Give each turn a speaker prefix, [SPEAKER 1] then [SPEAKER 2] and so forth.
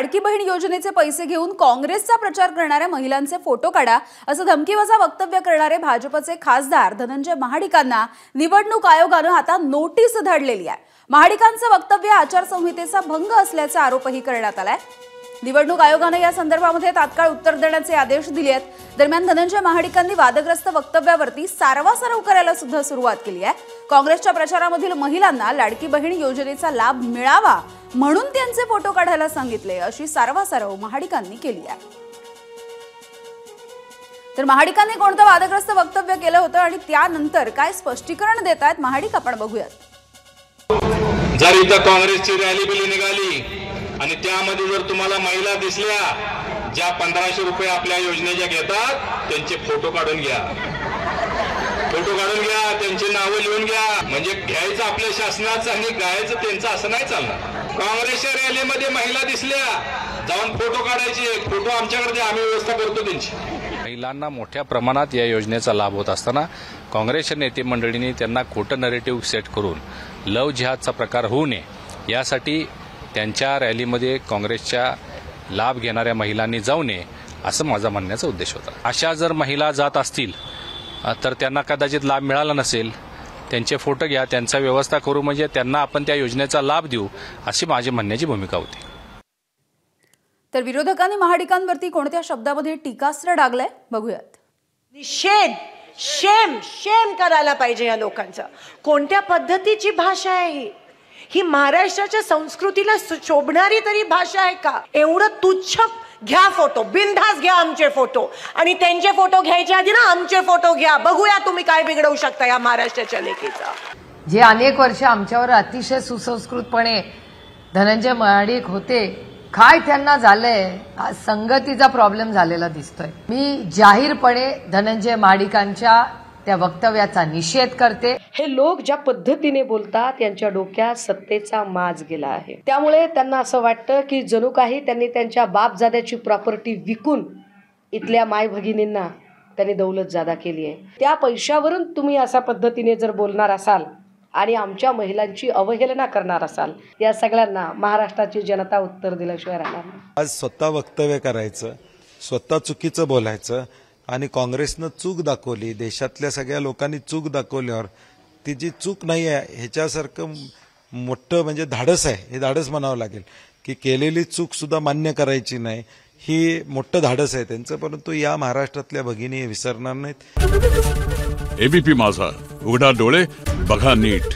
[SPEAKER 1] लाडकी बहीण योजनेचे पैसे घेऊन काँग्रेसचा प्रचार करणाऱ्या महिलांचे फोटो काढा असं धमकीवजा वक्तव्य करणारे भाजपचे खासदार धनंजय महाडिकांना निवडणूक आयोगानं आता नोटीस धाडलेली आहे. महाडिकांचं वक्तव्य आचारसंहितेचा भंग असल्याचा आरोपही करण्यात आलाय. निवडणूक आयोगानं या संदर्भामध्ये तात्काळ उत्तर देण्याचे आदेश दिले आहेत. दरम्यान धनंजय महाडिकांनी वादग्रस्त वक्तव्यावरती सारवासारव करायला सुद्धा सुरुवात केली आहे. काँग्रेसच्या प्रचारामधील महिलांना लाडकी बहीण योजनेचा लाभ मिळावा म्हणून त्यांचे फोटो काढायला सांगितले अशी सारवासारव महाडिकांनी केली आहे. तर महाडिकांनी कोणतं वादग्रस्त वक्तव्य केलं होतं आणि त्यानंतर काय स्पष्टीकरण देत आहेत महाडिक आपण बघूयात.
[SPEAKER 2] जर इथं काँग्रेसची रॅली बिली निघाली आणि त्यामध्ये जर तुम्हाला महिला दिसल्या ज्या पंधराशे रुपये आपल्या योजनेच्या घेतात त्यांचे फोटो काढून घ्या. फोटो काढून घ्या त्यांची नावं लिहून घ्या. म्हणजे घ्यायचं आपल्या शासनाचं आणि गायचं त्यांचं असं नाही चालणार. काँग्रेसच्या रॅलीमध्ये महिला दिसल्या. जाऊन फोटो काढायचे. फोटो आमच्याकडे द्या. आम्ही व्यवस्था करतो त्यांची.
[SPEAKER 3] महिलांना मोठ्या प्रमाणात या योजनेचा लाभ होत असताना काँग्रेसच्या नेते मंडळींनी त्यांना खोटं नरेटिव्ह सेट करून लव जिहादचा प्रकार होऊ नये यासाठी त्यांच्या रॅलीमध्ये काँग्रेसच्या लाभ घेणाऱ्या महिलांनी जाऊ नये असं माझा म्हणण्याचा उद्देश होता. अशा जर महिला जात असतील तर त्यांना कदाचित लाभ मिळाला नसेल. त्यांचे फोटो घ्या त्यांचा व्यवस्था करू म्हणजे त्यांना आपण त्या योजनेचा लाभ देऊ अशी माझी म्हणण्याची भूमिका होती.
[SPEAKER 1] तर विरोधकांनी महाडिकांवरती कोणत्या शब्दामध्ये टीकास्त्र डागलंय? बघूयात.
[SPEAKER 4] निषेध शेम शेम करायला पाहिजे या लोकांचं. कोणत्या पद्धतीची भाषा आहे ही? ही महाराष्ट्राच्या संस्कृतीला सु- शोभणारी तरी भाषा आहे का? एवढं तुच्छ घ्या फोटो बिनधास घ्या आमचे फोटो. आणि त्यांचे फोटो घ्यायच्या आधी ना आमचे फोटो घ्या. बघूया तुम्ही काय बिघडवू शकता या महाराष्ट्राच्या लेखीचा
[SPEAKER 5] जे अनेक वर्ष आमच्यावर अतिशय सुसंस्कृतपणे धनंजय महाडिक होते काय त्यांना झालंय हा संगतीचा प्रॉब्लेम झालेला दिसतोय. मी जाहीरपणे धनंजय महाडिकांच्या त्या वक्तव्याचा निषेध करते.
[SPEAKER 6] हे लोक ज्या पद्धतीने बोलतात यांच्या डोक्यात सत्तेचा माज गेला आहे. त्यामुळे त्यांना असं वाटतं की जणू काही त्यांनी त्यांच्या बापजाद्याची प्रॉपर्टी विकून इथल्या माय भगिनींना त्यांनी दौलत जादा केली आहे. त्या पैशावरून तुम्ही अशा पद्धतीने जर बोलणार असाल आणि आमच्या महिलांची अवहेलना करणार असाल या सगळ्यांना महाराष्ट्राची जनता उत्तर दिल्याशिवाय राहणार नाही.
[SPEAKER 7] आज स्वतः वक्तव्य करायचं स्वतः चुकीचं बोलायचं आणि काँग्रेसनं चूक दाखवली देशातल्या सगळ्या लोकांनी चूक दाखवल्यावर ती जी चूक नाही आहे ह्याच्यासारखं मोठं म्हणजे धाडस आहे हे धाडस म्हणावं लागेल. की केलेली चूकसुद्धा मान्य करायची नाही ही मोठं धाडस आहे त्यांचं परंतु या महाराष्ट्रातल्या भगिनी हे विसरणार नाहीत.
[SPEAKER 8] एबीपी माझा उघडा डोळे बघा नीट.